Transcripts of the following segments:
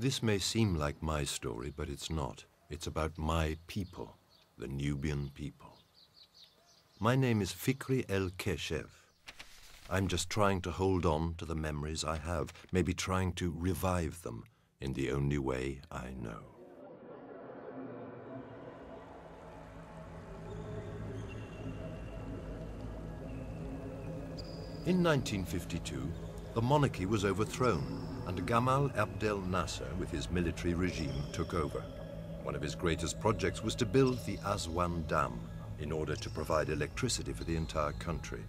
This may seem like my story, but it's not. It's about my people, the Nubian people. My name is Fikri El Keshev. I'm just trying to hold on to the memories I have, maybe trying to revive them in the only way I know. In 1952, the monarchy was overthrown and Gamal Abdel Nasser, with his military regime, took over. One of his greatest projects was to build the Aswan Dam in order to provide electricity for the entire country.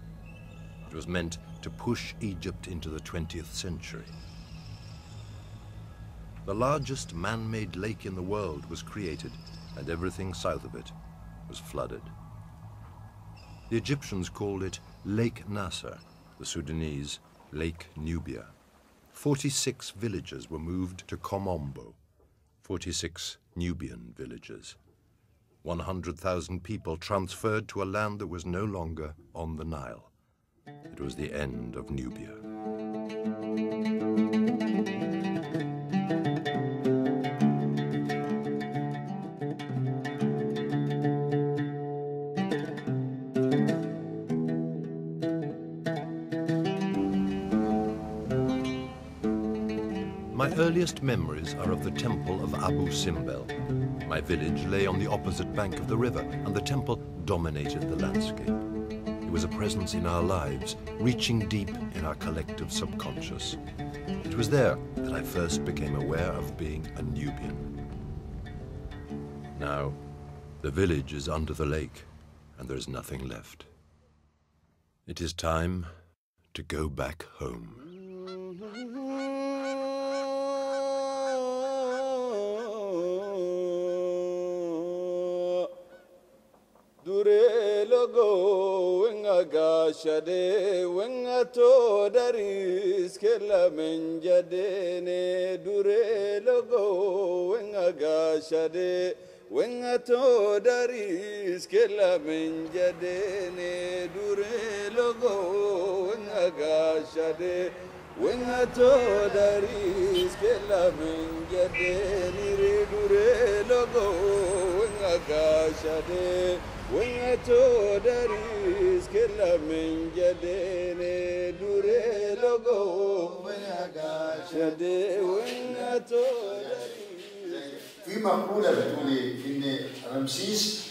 It was meant to push Egypt into the 20th century. The largest man-made lake in the world was created, and everything south of it was flooded. The Egyptians called it Lake Nasser, the Sudanese Lake Nubia. 46 villages were moved to Kom Ombo, 46 Nubian villages. 100,000 people transferred to a land that was no longer on the Nile. It was the end of Nubia. My earliest memories are of the temple of Abu Simbel. My village lay on the opposite bank of the river, and the temple dominated the landscape. It was a presence in our lives, reaching deep in our collective subconscious. It was there that I first became aware of being a Nubian. Now, the village is under the lake, and there is nothing left. It is time to go back home. dure logo wenga gashade wenga to daris kella menjade ne dure logo wenga gashade wenga to daris kella menjade ne dure logo wenga gashade wenga to daris kella menjade ne dure logo wenga gashade daris kella min jadene dure logo wenga shade wengato في مقولة بتقول؟ إن رمسيس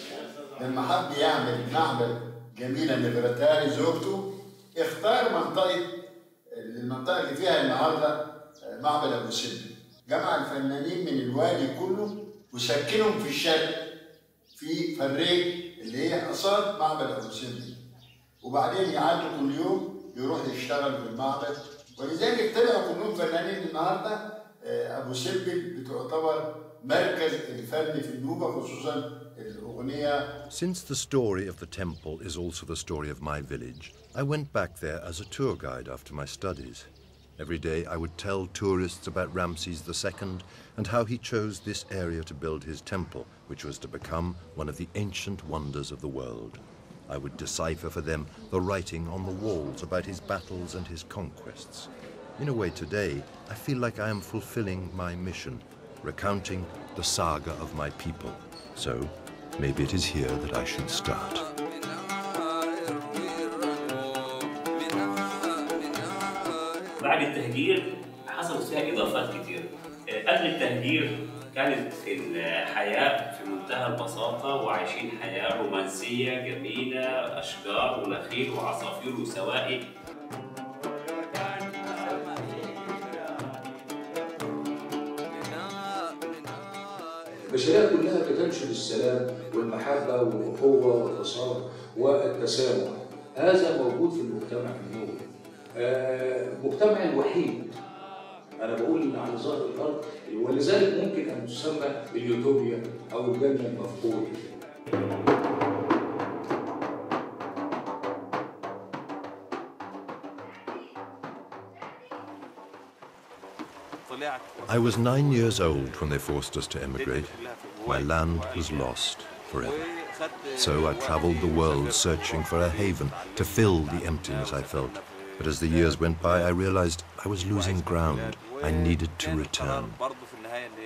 لما حب يعمل معبد جميلة لنفرتاري زوجته اختار منطقة المنطقة اللي فيها النهاردة معبد أبو سمبل جمع الفنانين من الوادي كله وسكنهم في الشرق في فريق اللي هي قصاد معبد أبو سمبل. وبعدين يعدوا كل يوم يروح يشتغل في المعبد. ولذلك طلعوا كلهم فنانين النهارده. أبو سمبل بتعتبر مركز الفن في النوبة خصوصا Since the story of the temple is also the story of my village, I went back there as a tour guide after my studies. Every day I would tell tourists about Ramses II and how he chose this area to build his temple, which was to become one of the ancient wonders of the world. I would decipher for them the writing on the walls about his battles and his conquests. In a way today, I feel like I am fulfilling my mission, recounting the saga of my people. So maybe it is here that I should start. بعد التهجير حصلت فيها إضافات كتير. قبل التهجير كانت الحياة في منتهى البساطة وعايشين حياة رومانسية جميلة أشجار ونخيل وعصافير وسواقي البشرية كلها بتنشد السلام والمحبة والاخوه والتصالح والتسامح. هذا موجود في المجتمع آه، مجتمع الوحيد انا بقول على ظهر الارض ولذلك ممكن ان تسمى اليوتوبيا او الجنه المفقود I was nine years old when they forced us to emigrate. My land was lost forever. So I traveled the world searching for a haven to fill the emptiness I felt. But as the years went by, I realized I was losing ground. I needed to return.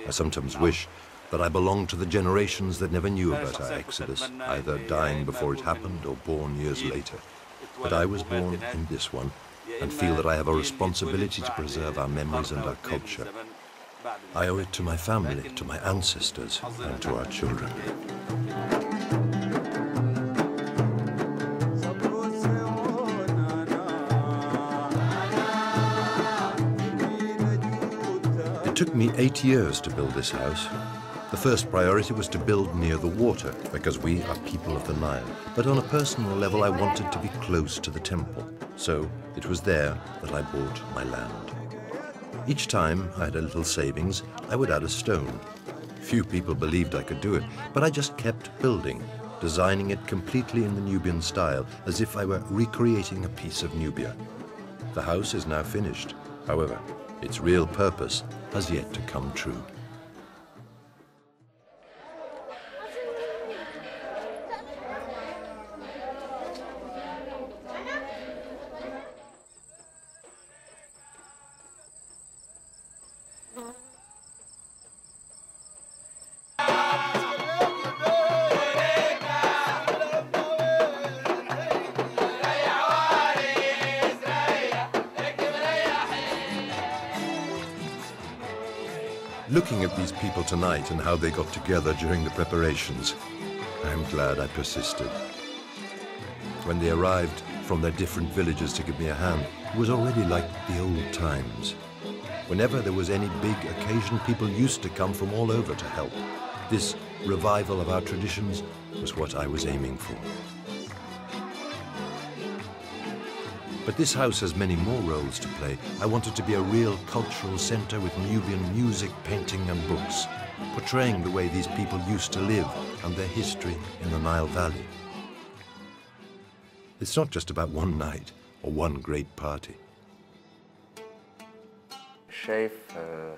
I sometimes wish that I belonged to the generations that never knew about our exodus, either dying before it happened or born years later. But I was born in this one and feel that I have a responsibility to preserve our memories and our culture. I owe it to my family, to my ancestors, and to our children. It took me eight years to build this house. The first priority was to build near the water, because we are people of the Nile. But on a personal level, I wanted to be close to the temple. So it was there that I bought my land. Each time I had a little savings, I would add a stone. Few people believed I could do it, but I just kept building, designing it completely in the Nubian style, as if I were recreating a piece of Nubia. The house is now finished. However, its real purpose has yet to come true. Looking at these people tonight and how they got together during the preparations, I'm glad I persisted. When they arrived from their different villages to give me a hand, it was already like the old times. Whenever there was any big occasion, people used to come from all over to help. This revival of our traditions was what I was aiming for. But this house has many more roles to play. I want it to be a real cultural center with Nubian music, painting, and books, portraying the way these people used to live and their history in the Nile Valley. It's not just about one night or one great party. شايف آه،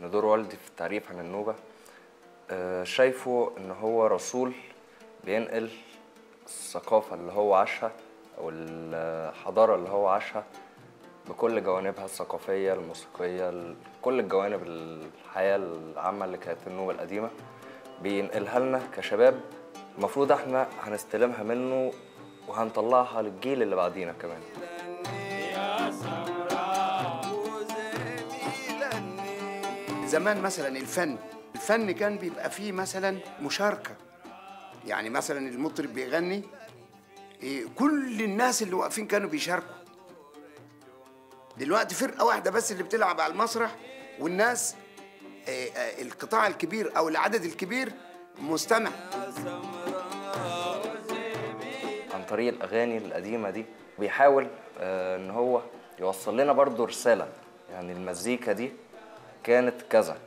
ان دور والدي في التعريف عن النوبة آه، شايفه ان هو رسول بينقل الثقافة اللي هو عاشها أو الحضارة اللي هو عاشها بكل جوانبها الثقافية الموسيقية ال- كل الجوانب الحياة العامة اللي كانت في النوبة القديمة بينقلها لنا كشباب. المفروض إحنا هنستلمها منه وهنطلعها للجيل اللي بعدينا كمان. زمان مثلا الفن الفن كان بيبقى فيه مثلا مشاركة. يعني مثلا المطرب بيغني كل الناس اللي واقفين كانوا بيشاركوا. دلوقتي فرقة واحدة بس اللي بتلعب على المسرح والناس إيه، آه، القطاع الكبير أو العدد الكبير مستمع. عن طريق الأغاني القديمة دي بيحاول آه، إن هو يوصل لنا برضو رسالة. يعني المزيكا دي كانت كذا.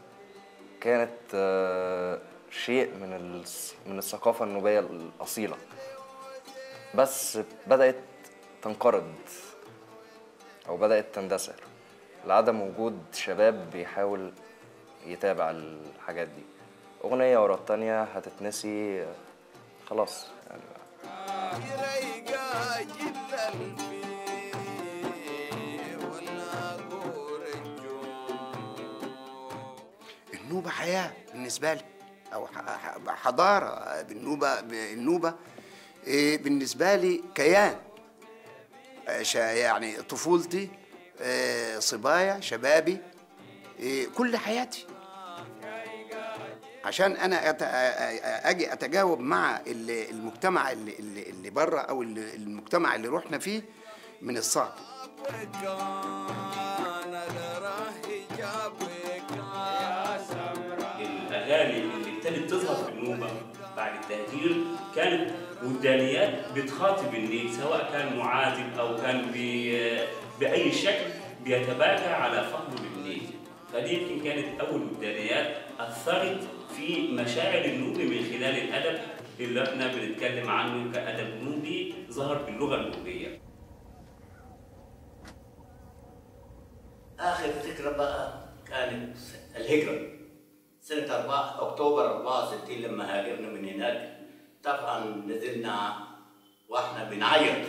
كانت آه، شيء من من الثقافة النوبية الأصيلة. بس بدأت تنقرض أو بدأت تندثر. لعدم وجود شباب بيحاول يتابع الحاجات دي. أغنية ورا التانية هتتنسي خلاص. يعني النوبة حياة بالنسبة لي أو حضارة. بالنوبة النوبة إيه، بالنسبة لي كيان. يعني طفولتي آه، صبايا شبابي إيه، كل حياتي. عشان أنا أجي أتجاوب مع ال- المجتمع اللي اللي, بره أو المجتمع اللي رحنا فيه من الصعب. الأغاني اللي ابتدت تظهر في النوبه بعد التهجير كانت ودانيات بتخاطب النيل سواء كان معاتب أو كان بأي شكل بيتباكى على فضل النيل. فدي يمكن كانت أول ودانيات أثرت في مشاعر النوبي من خلال الأدب اللي إحنا بنتكلم عنه كأدب نوبي ظهر باللغة النوبية. آخر ذكرى بقى كانت الهجرة. سنة 4 أكتوبر 64 لما هاجرنا من هناك طبعا نزلنا وإحنا بنعيط.